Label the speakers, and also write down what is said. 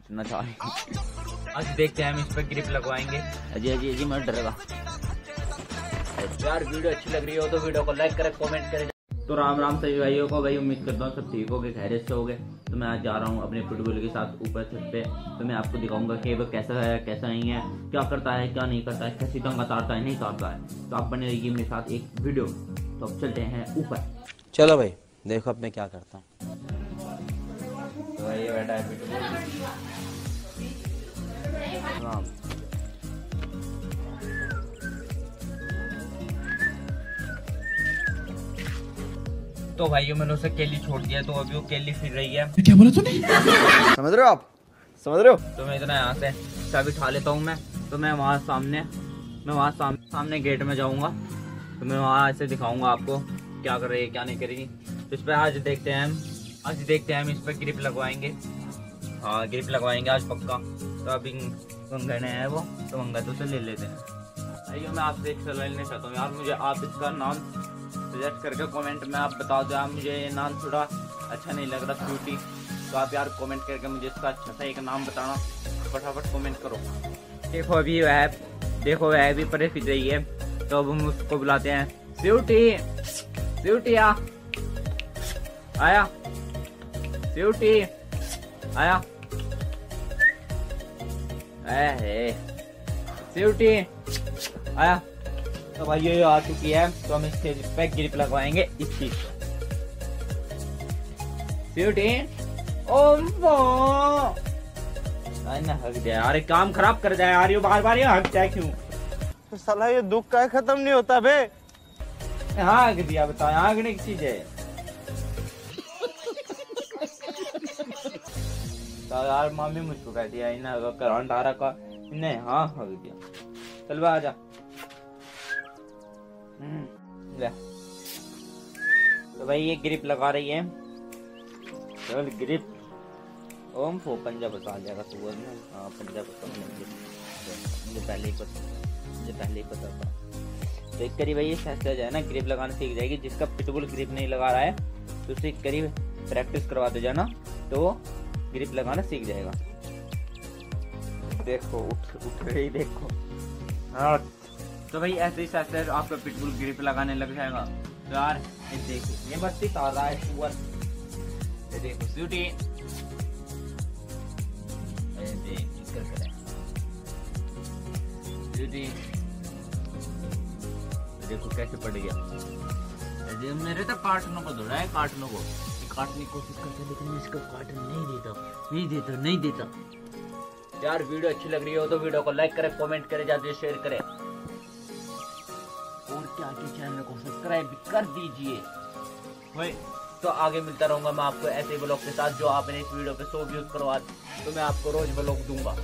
Speaker 1: सुनना चाह
Speaker 2: आज देखते हैं हम इस पर ग्रिप लगवाएँगे।
Speaker 1: अजी अजी अजी मैं डरेगा
Speaker 2: यार वीडियो अच्छी लग रही हो तो वीडियो को लाइक करें कमेंट करें।
Speaker 1: तो राम राम सभी भाइयों को भाई उम्मीद करता हूँ सब ठीक हो गए खैरियत से हो गए। तो मैं आज जा रहा हूँ अपने फुटबॉल के साथ ऊपर छत पे। तो मैं आपको दिखाऊँगा कि वो कैसा है कैसा नहीं है क्या करता है क्या नहीं करता है कैसी दंगा तारता है नहीं तारता है। तो आप बने रहिए मेरे साथ एक वीडियो तो अब चलते हैं ऊपर।
Speaker 3: चलो भाई देखो अब मैं क्या करता हूँ।
Speaker 1: तो ये बैठा है राम
Speaker 2: तो भाइयों मैंने उसे केली छोड़ दिया तो अभी वो केली फिर रही है। क्या बोला तूने?
Speaker 3: समझ रहे हो आप? समझ रहे हो?
Speaker 2: तो मैं इतना यहाँ से चाबी उठा लेता हूँ मैं। तो मैं वहाँ सामने मैं वहाँ साम, सामने गेट में जाऊँगा। तो मैं वहाँ ऐसे दिखाऊँगा आपको क्या कर रही है क्या नहीं करेगी तो इस पर आज देखते हैं हम आज देखते हैं हम इस पर ग्रिप लगवाएँगे। हाँ ग्रिप लगवाएँगे आज पक्का। तो अभी गंगा ने है वो तो गंगा तो उसे ले लेते हैं। भाइयों मैं आपसे एक सलाह लेना चाहता हूँ। यार मुझे आप इसका नाम सजेस्ट करके कमेंट में आप बता दो। यार मुझे ये नाम थोड़ा अच्छा नहीं लग रहा ब्यूटी तो आप यार कमेंट करके मुझे इसका अच्छा सा एक नाम बताना। फटाफट कमेंट करो। देखो अभी वह देखो वह भी परे फिर रही है। तो अब हम उसको बुलाते हैं। स्यूटी आ। आया। स्यूटी आया। आया तो भाई ये आ चुकी है तो हम इसके पे ग्रिप लगवाएँगे इस चीज़ स्यूटी हक जाए यार काम खराब कर जाए यार ये बार बार ये हक जाए क्यों?
Speaker 3: साला ये दुख का खत्म नहीं होता बे।
Speaker 2: हाँ हक दिया बताओ यहाँ हकने की चीज़ है। तो यार मम्मी मुझको कह दिया इन्हें करंट आ रखा इन्हें हाँ हक दिया। चल बा आजा। हम्म, ले। तो भाई ये ग्रिप लगा रही है। चल ग्रिप ओम फो पंजा बता जाएगा सुबह में हाँ पंजा बता मुझे पहले ही पता मुझे पहले ही पता था। तो एक करीब भाई ये फैसला जाए ना ग्रिप लगाना सीख जाएगी। जिसका पिटबुल ग्रिप नहीं लगा रहा है तो उसे करीब प्रैक्टिस करवाते जाना। तो ग्रिप लगाना सीख जाएगा। देखो, उठ उठ रही देखो। हाँ। तो भाई, ऐसे ही ऐसे आपका पिटबुल ग्रिप लगाने लग जाएगा। तो यार, ये देखो, ये मस्ती तार रहा है, सुअर। ये देखो स्यूटी ये देख कैसे पड़ गया। अरे मेरे तो काटने को दौड़ा है काटने को। ये काटने की कोशिश करता है लेकिन इसका काटने नहीं देता। नहीं देता नहीं देता। यार वीडियो अच्छी लग रही हो तो वीडियो को लाइक करें कमेंट करें ज़्यादा शेयर करें। और क्या के चैनल को सब्सक्राइब कर दीजिए। तो आगे मिलता रहूँगा मैं आपको ऐसे ब्लॉग के साथ जो आपने इस वीडियो पे सौ व्यूज़ करवा तो मैं आपको रोज ब्लॉग दूँगा।